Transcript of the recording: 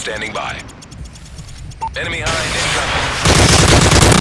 standing by. Enemy high.